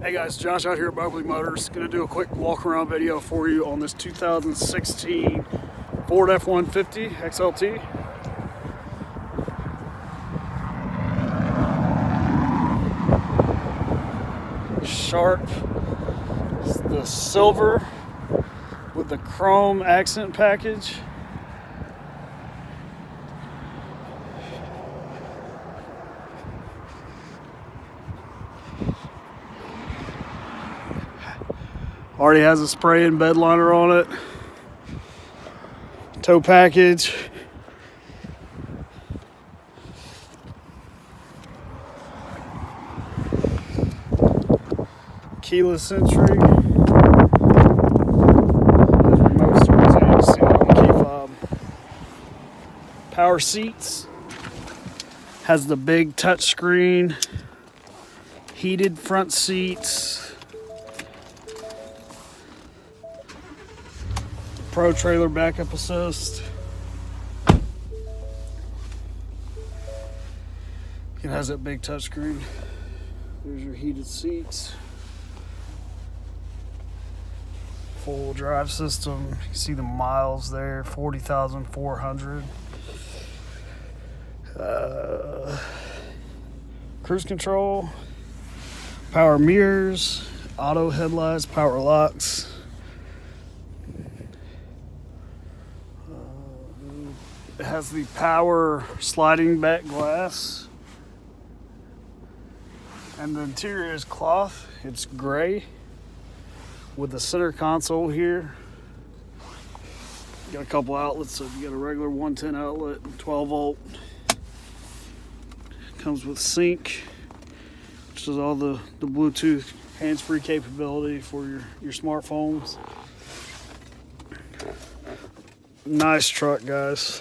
Hey guys, Josh out here at Moberly Motors. Gonna do a quick walk around video for you on this 2016 Ford F-150 XLT. Sharp, it's the silver with the chrome accent package. Already has a spray and bed liner on it. Tow package. Keyless entry. fob. Um, power seats. Has the big touchscreen. Heated front seats. Pro Trailer Backup Assist. It has that big touchscreen. There's your heated seats. Full drive system. You can see the miles there, 40,400. Uh, cruise control, power mirrors, auto headlights, power locks. It has the power sliding back glass. And the interior is cloth. It's gray with the center console here. Got a couple outlets, so you got a regular 110 outlet, 12 volt. Comes with sync, which is all the, the Bluetooth hands-free capability for your, your smartphones. Nice truck, guys.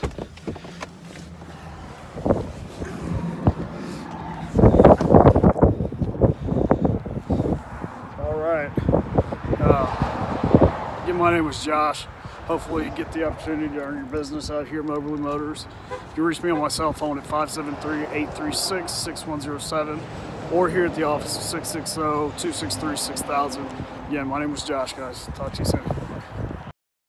Uh, again, my name is Josh. Hopefully you get the opportunity to earn your business out here at Moberly Motors. You can reach me on my cell phone at 573-836-6107 or here at the office at 660-263-6000. Again, my name is Josh, guys. Talk to you soon.